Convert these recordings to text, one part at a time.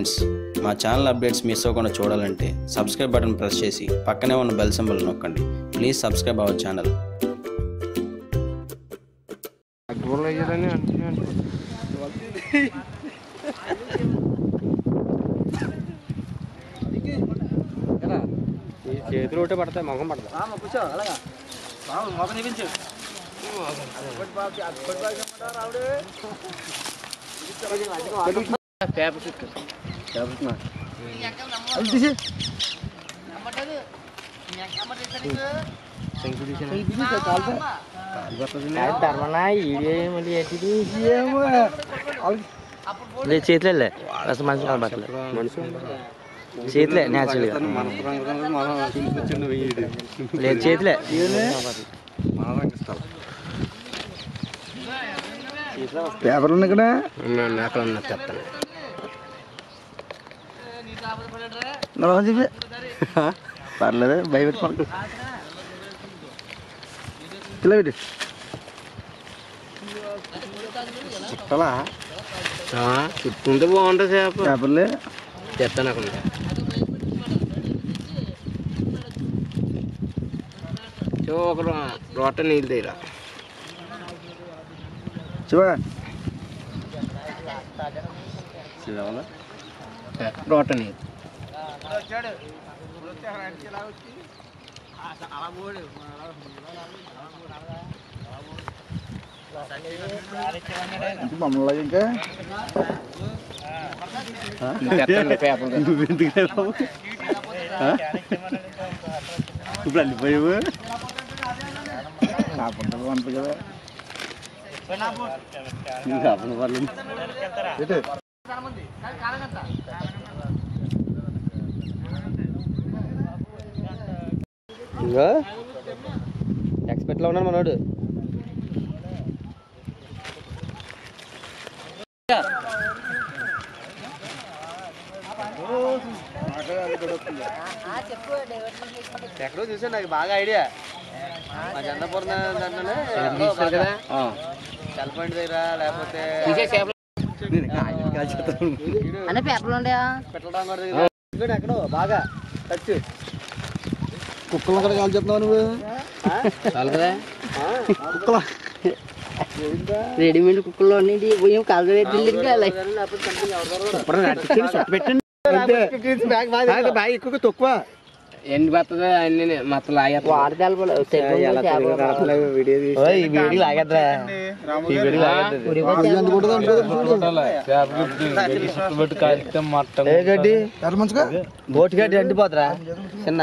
Friends మా channel updates miss అవ్వకుండా చూడాలంటే సబ్స్క్రైబ్ బటన్ ప్రెస్ చేసి పక్కనే ఉన్న బెల్ సింబల్ నొక్కండి. Please subscribe our channel. చేతులు ఒకటే పడతాయి మొహం పడతాయి. పేపర్ చుట్టూ. లేదు చేతులే. అసలు మనిషి కనబడలేదు చేతులే. న్యాచురల్గా లేదు చేతులే పేపర్ ఉంది ఇక్కడ అక్కడ ఉన్న చెప్తాను పర్లేదు భయపెట్టుకోండి ఇలా పెట్టి చుట్టాలా చుట్టూంటే బాగుంటుంది చేప పేపర్లే చెప్తాను అక్కడ ఉంది. చూ ఒక రో- రోట నీళ్ళు తీరా శివ రోట నీళ్ళు మమ్మల్ని ఇంకా చెప్తాను పేపర్ నువ్వు ఎందుకు లేవు? ఆ? ఇప్పుడు వెళ్ళిపోయావు కాకుండా పంపు కదా కాకుండా పర్లేదు ఎటు? ఇంకా ఎక్స్పెక్ట్లో ఉన్నాడు మనోడు. ఎక్కడో చూసాను నాకు బాగా ఐడియా మా చంద్రపురం దాంట్లోనే సెల్ పాయింట్ దగ్గర లేకపోతే. అనే పేపర్లు ఉండయా? ఇదిగోండి ఎక్కడో బాగా టచ్ కుక్కలు కూడా కాల్చేస్తున్నావు నువ్వు? కుక్కల. రెడీమేడ్ కుక్కల్లో అన్ని పోయి కాలు బాగా ఎక్కువ తక్కువ. ఎన్ని బతుంది అన్ని మొత్తం ఏ బోట్ గడ్డి అంటిపోతురా చిన్న.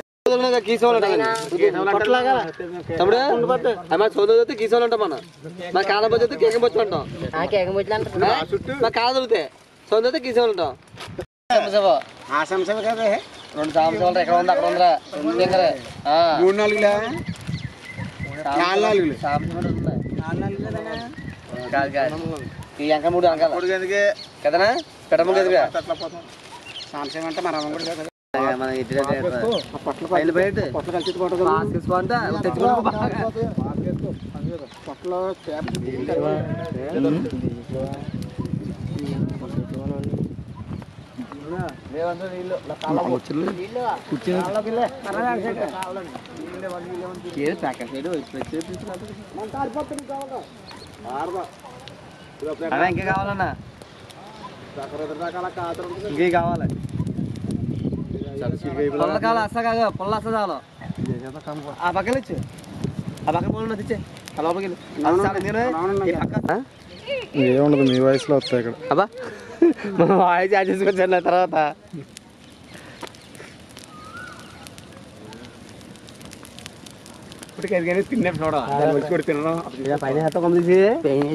కీసోలు ఉంటాం మనం. మా కాలం పోతే కేకం ఉంటాం మా కాలం చదివితే చదివితే కీసోలు రెండు ఎక్కడ ఉంది అక్కడ ఉందిరా. మూడు నాలుగులా? నాలుగు నాలుగులు. సంవత్సరం ఉంది. కాదు. కాదు ఈ అంక మూడు అంకాల? కదనా? పెట్టమ్మ కదగా సంవత్సరం అంటే మన అమ్మ కూడా కదా. మన ఇంటి దగ్గర పైన బయట బాస్కెట్ బాల్ అంతా తెచ్చుకోవడం బాగా. పొట్టలో చేప ఏది ప్యాకెట్ సైడ్ అన్నా ఇంకా కావాలన్నా ఇంకే కావాలి పొల్ల కావాలి అస్స కాదు పొల్ల అస్స చాలు. ఆ పక్కన ఇచ్చు ఆ పక్కన పొలం తెచ్చే ఆ లోపలికి వెళ్ళు. అది చాలు, నేను ఈ పక్క- ఆ? ఏముండదు మీ వయసులో వస్తాయి ఇక్కడ. అబ్బా మనం వాయిస్ యాడ్ చేసుకొచ్చాను తర్వాత. తిన్నా కూడా తినడం పైన హత్త పంపించి పెయిన్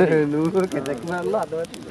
కదా నువ్వు? కిందకి వెళ్ళాలి, అర్థమవుతుంది.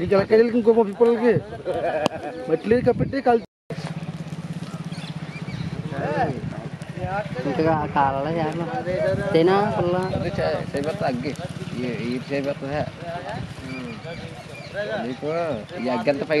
ఈ జలకాయలకి ఇంకో ముప్పై పిల్లలకి మట్టిలో కప్పెట్టి కలిసి ఇంకా కాలంలో చేస్తాం తినా పుల్ల తగ్గి ఈ చేపెడుతుందా నీకు ఈ అగ్గంత పై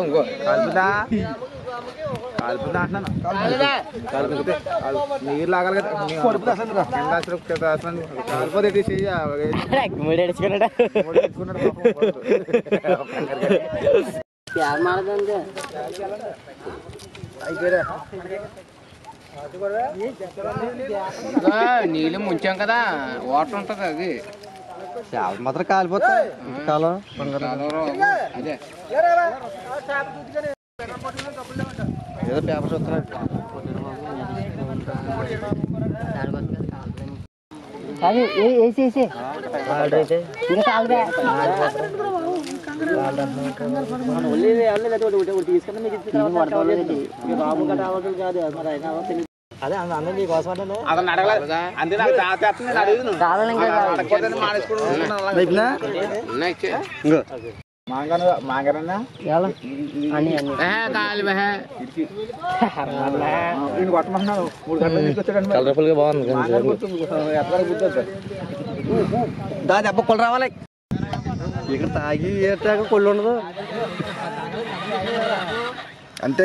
ఇంకో. కలుపుదా కలుపుదా అంటున్నాను కలిపితే నీరు లాగాలి కదా. మాడదండి నీళ్ళు ముంచాం కదా. వాటర్ ఉంటది అది. చేపలు మాత్రం కాలిపోతాయి కాలం. అదే ఏదో పేపర్ చూస్తున్నాడు. అది వేసి వేసి ఇంకా కాలుగా అదే అందరూ. మాంగరన్నా ఏ, కాలి బహ. కొట్టమన్నాను మూడు గంటల కలర్ఫుల్గా బాగుంది ఎక్కడ గుర్తొద్దు దా దెబ్బ కొలు రావాలి. ఇక్కడ తాగి ఏటాక కొళ్ళు ఉండదు. అంతే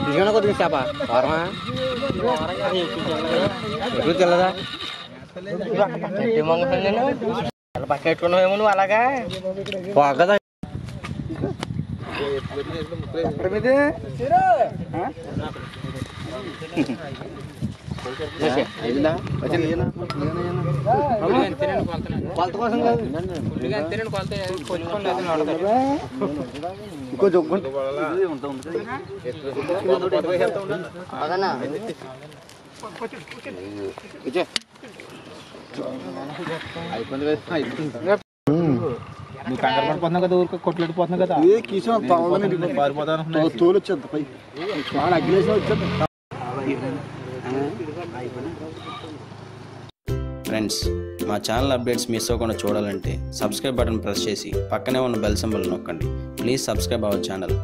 Di sana kok siapa? Orang. Itu jelas. Dia sana ngefanya nih. Kalau pakai itu namanya? Wah kata. Permisi. Hah? ఇంకో నువ్వు కంగారు పడిపోతున్నావు కదా ఊరికి కొట్లాడిపోతున్నావు కదా ఏ కిషోర్ పారిపోతాను తోలు వచ్చేది పై? అగ్నేశ్వరం వచ్చేది ఫ్రెండ్స్ మా ఛానల్ అప్డేట్స్ మిస్ అవ్వకుండా చూడాలంటే సబ్స్క్రైబ్ బటన్ ప్రెస్ చేసి పక్కనే ఉన్న బెల్ సింబల్ నొక్కండి. Please subscribe our channel.